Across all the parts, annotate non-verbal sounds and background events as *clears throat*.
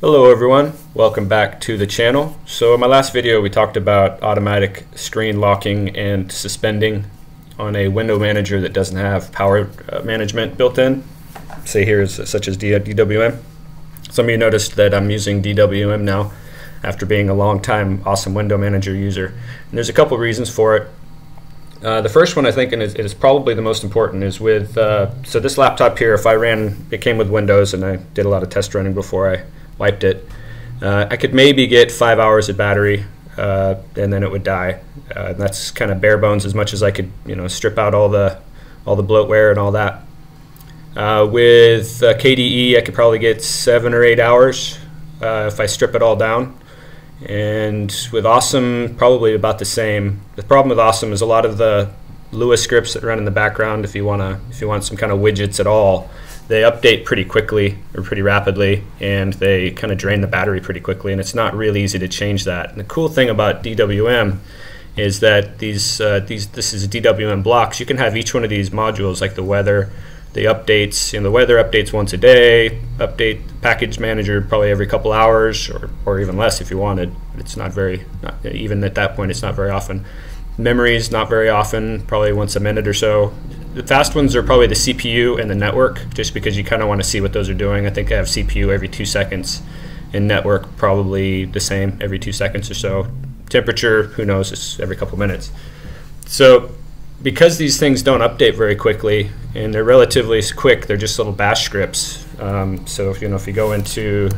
Hello everyone, welcome back to the channel. So in my last video we talked about automatic screen locking and suspending on a window manager that doesn't have power uh, management built in, say here is such as DWM. Some of you noticed that I'm using DWM now after being a long time awesome window manager user. And there's a couple reasons for it. Uh, the first one I think, and is, is, probably the most important, is with, uh, so this laptop here, if I ran, it came with Windows and I did a lot of test running before I wiped it. Uh, I could maybe get five hours of battery, uh, and then it would die. Uh, that's kind of bare bones as much as I could, you know, strip out all the all the bloatware and all that. Uh, with uh, KDE, I could probably get seven or eight hours uh, if I strip it all down. And with Awesome, probably about the same. The problem with Awesome is a lot of the Lua scripts that run in the background. If you wanna, if you want some kind of widgets at all, they update pretty quickly or pretty rapidly and they kind of drain the battery pretty quickly and it's not really easy to change that. And the cool thing about DWM is that these uh, these this is DWM blocks. You can have each one of these modules like the weather, the updates, you know, the weather updates once a day, update package manager probably every couple hours or, or even less if you wanted. It's not very not, even at that point it's not very often. Memories not very often, probably once a minute or so the fast ones are probably the CPU and the network, just because you kind of want to see what those are doing. I think I have CPU every two seconds, and network probably the same every two seconds or so. Temperature, who knows, it's every couple minutes. So because these things don't update very quickly and they're relatively quick, they're just little bash scripts. Um, so if you know if you go into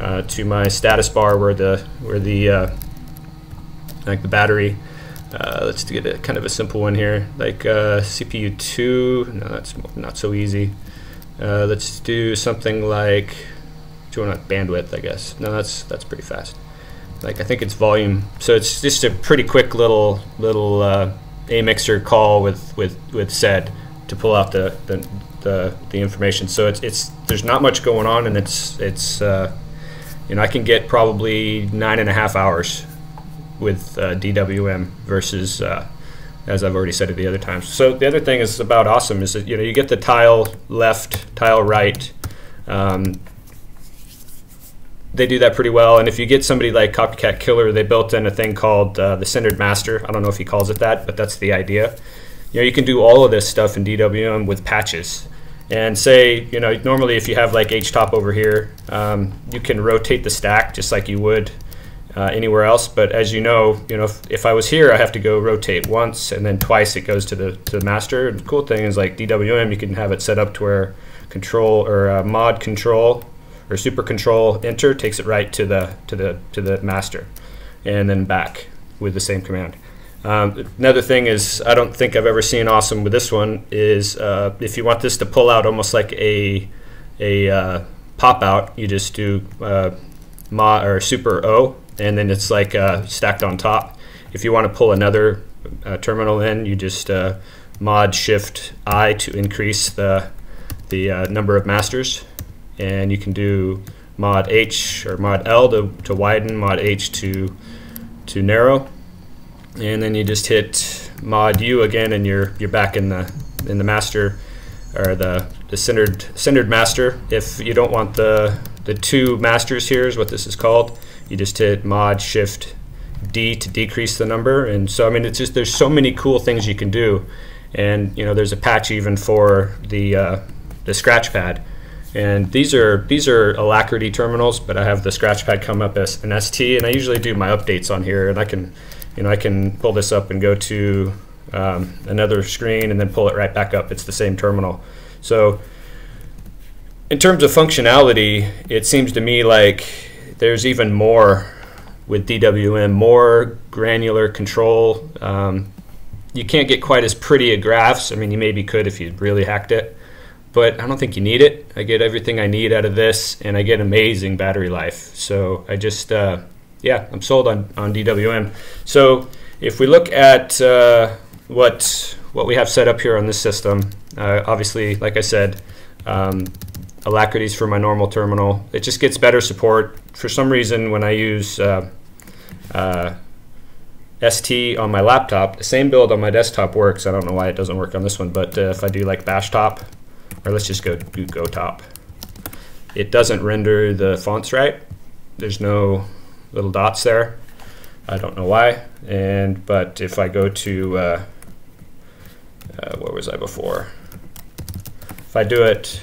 uh, to my status bar where the where the uh, like the battery uh, let's get a kind of a simple one here, like uh, CPU 2. No, that's not so easy. Uh, let's do something like, do want bandwidth, I guess. No, that's that's pretty fast. Like I think it's volume. So it's just a pretty quick little little uh, amixer call with with with sed to pull out the, the the, the information. So it's it's there's not much going on, and it's it's uh, you know I can get probably nine and a half hours with uh, DWM versus, uh, as I've already said it the other times. So the other thing is about Awesome is that you know you get the tile left, tile right. Um, they do that pretty well, and if you get somebody like Copycat Killer, they built in a thing called uh, the centered master. I don't know if he calls it that, but that's the idea. You know, you can do all of this stuff in DWM with patches. And say, you know, normally if you have like HTOP over here, um, you can rotate the stack just like you would uh, anywhere else. But as you know, you know, if, if, I was here, I have to go rotate once and then twice it goes to the to the master. And the cool thing is like DWM, you can have it set up to where control or uh, mod control or super control enter takes it right to the to the to the master, and then back with the same command. Um, another thing is I don't think I've ever seen awesome with this one is uh, if you want this to pull out almost like a a uh, pop out, you just do uh, mod or super O and then it's like uh, stacked on top. If you want to pull another uh, terminal in, you just uh, mod shift I to increase the the uh, number of masters, and you can do mod H or mod L to, to widen, mod H to to narrow, and then you just hit mod U again, and you're you're back in the in the master or the the centered centered master. If you don't want the the two masters here is what this is called you just hit mod shift D to decrease the number. And so, I mean, it's just, there's so many cool things you can do. And, you know, there's a patch even for the, uh, the scratch pad. And these are these are Alacritty terminals, but I have the scratch pad come up as an ST, and I usually do my updates on here, and I can, you know, I can pull this up and go to um, another screen and then pull it right back up. It's the same terminal. So in terms of functionality, it seems to me like there's even more with DWM, more granular control. Um, you can't get quite as pretty a graphs. I mean, you maybe could if you really hacked it, but I don't think you need it. I get everything I need out of this, and I get amazing battery life. So I just, uh, yeah, I'm sold on, on DWM. So if we look at uh, what what we have set up here on this system, uh, obviously, like I said, um, Alacritty's for my normal terminal. It just gets better support. For some reason, when I use uh, uh, ST on my laptop, the same build on my desktop works. I don't know why it doesn't work on this one, but uh, if I do like bashtop, or let's just go do gotop. it doesn't render the fonts right. There's no little dots there. I don't know why. And but if I go to uh, uh, where was I before? If I do it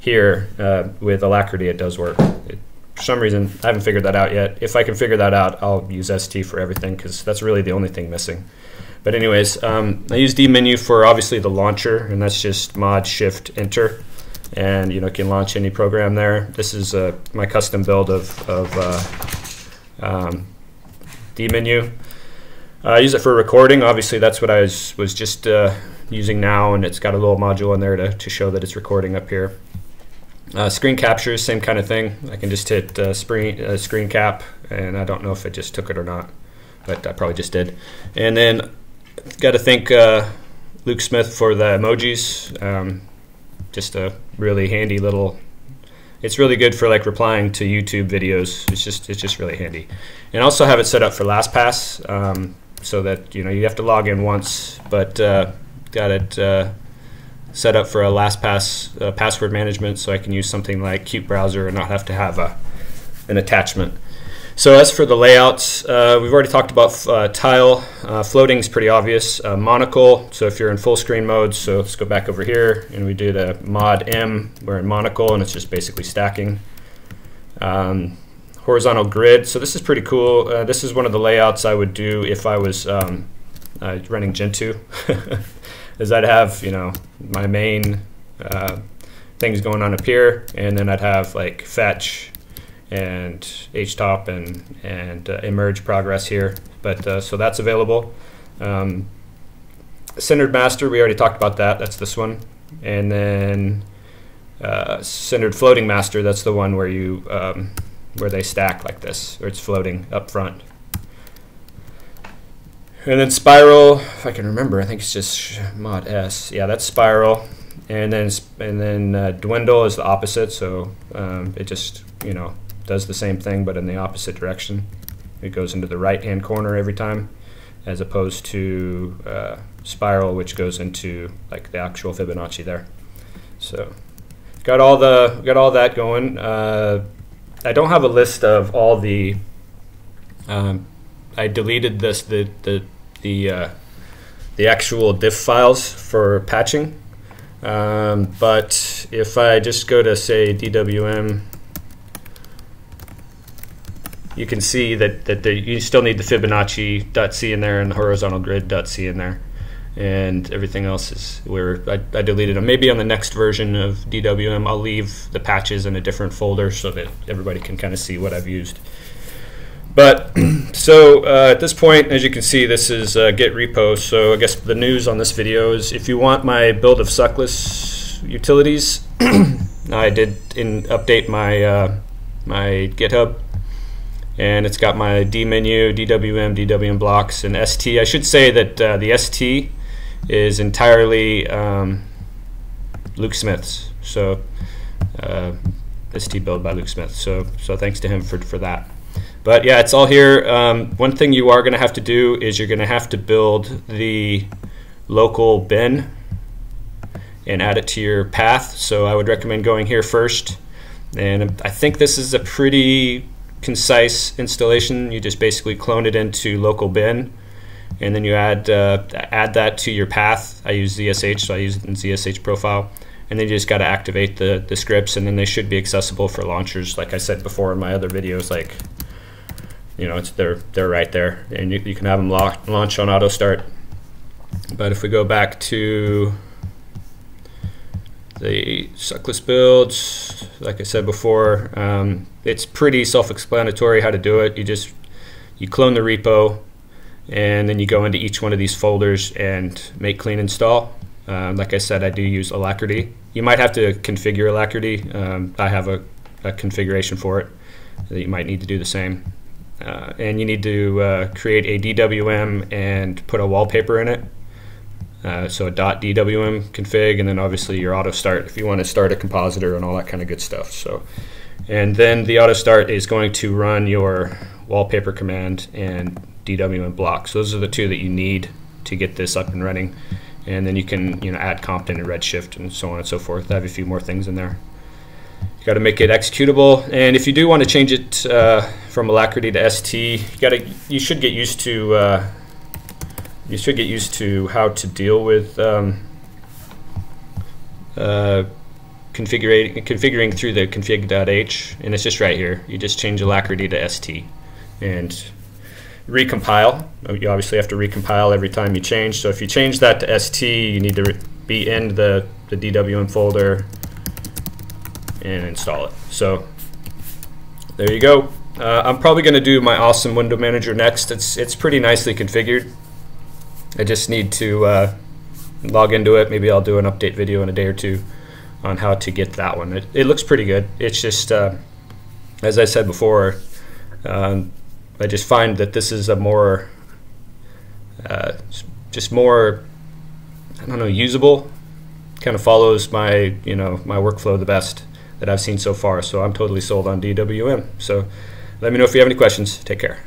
here uh, with Alacritty it does work. It, for some reason, I haven't figured that out yet. If I can figure that out, I'll use ST for everything because that's really the only thing missing. But anyways, um, I use dmenu for obviously the launcher, and that's just mod shift enter, and you know can launch any program there. This is uh, my custom build of, of uh, um, dmenu. I use it for recording. Obviously, that's what I was was just uh, using now, and it's got a little module in there to, to show that it's recording up here. Uh, screen capture, same kind of thing. I can just hit uh, screen, uh, screen cap, and I don't know if it just took it or not, but I probably just did. And then got to thank uh, Luke Smith for the emojis. Um, just a really handy little. It's really good for like replying to YouTube videos. It's just it's just really handy, and also have it set up for LastPass um, so that you know you have to log in once, but uh, got it uh, set up for a LastPass uh, password management, so I can use something like qutebrowser and not have to have a an attachment. So as for the layouts, uh, we've already talked about uh, tile. Uh, floating is pretty obvious. Uh, monocle, so if you're in full screen mode, so let's go back over here and we did a mod M, we're in monocle and it's just basically stacking. Um, horizontal grid, so this is pretty cool. Uh, this is one of the layouts I would do if I was um, uh, running Gentoo. *laughs* is I'd have, you know, my main things going on up here and then I'd have like fetch, and HTOP and and uh, emerge progress here. But uh, so that's available. Um, centered master, we already talked about that. That's this one, and then uh, centered floating master. That's the one where you um, where they stack like this, or it's floating up front. And then spiral, if I can remember, I think it's just mod S. Yeah, that's spiral. And then and then uh, dwindle is the opposite, so um, it just you know does the same thing but in the opposite direction. It goes into the right hand corner every time as opposed to uh, spiral which goes into like the actual Fibonacci there. So got all the got all that going. Uh, I don't have a list of all the. Um, I deleted this the the the uh, the actual diff files for patching. Um, but if I just go to say DWM you can see that, that the, you still need the Fibonacci.c in there and the horizontal grid.c in there. And everything else is where I, I, deleted them. Maybe on the next version of DWM, I'll leave the patches in a different folder so that everybody can kind of see what I've used. But *clears throat* so uh, at this point, as you can see, this is uh, Git repo. So I guess the news on this video is if you want my build of suckless utilities, *clears throat* I did in update my uh, my GitHub and it's got my dmenu, DWM, DWM blocks, and ST. I should say that uh, the ST is entirely um, Luke Smith's. So uh, ST build by Luke Smith. So so thanks to him for for that. But yeah, it's all here. Um, one thing you are going to have to do is you're going to have to build the local bin and add it to your path. So I would recommend going here first. And I think this is a pretty concise installation. You just basically clone it into local bin, and then you add uh, add that to your path. I use ZSH, so I use it in ZSH profile, and then you just got to activate the the scripts, and then they should be accessible for launchers. Like I said before in my other videos, like you know, it's they're they're right there, and you, you can have them launch on auto start. But if we go back to the suckless builds, like I said before, um, it's pretty self-explanatory how to do it. You just you clone the repo, and then you go into each one of these folders and make clean install. Um, like I said, I do use Alacritty. You might have to configure Alacritty. Um, I have a, a, configuration for it that you might need to do the same. Uh, and you need to uh, create a DWM and put a wallpaper in it. Uh, so a .dwm config, and then obviously your auto start if you want to start a compositor and all that kind of good stuff. So, and then the auto start is going to run your wallpaper command and DWM block. So those are the two that you need to get this up and running. And then you can you know add Compton and Redshift and so on and so forth. I have a few more things in there. You got to make it executable, and if you do want to change it uh, from Alacritty to ST, you got to you should get used to uh, you should get used to how to deal with um, uh, configuring configuring through the config.h, and it's just right here. You just change Alacritty to ST, and recompile. You obviously have to recompile every time you change. So if you change that to ST, you need to be in the the DWM folder and install it. So there you go. Uh, I'm probably going to do my awesome window manager next. It's it's pretty nicely configured. I just need to uh, log into it. Maybe I'll do an update video in a day or two on how to get that one. It, it looks pretty good. It's just, uh, as I said before, um, I just find that this is a more, uh, just more, I don't know, usable. Kind of follows my, you know, my workflow the best that I've seen so far. So I'm totally sold on DWM. So let me know if you have any questions. Take care.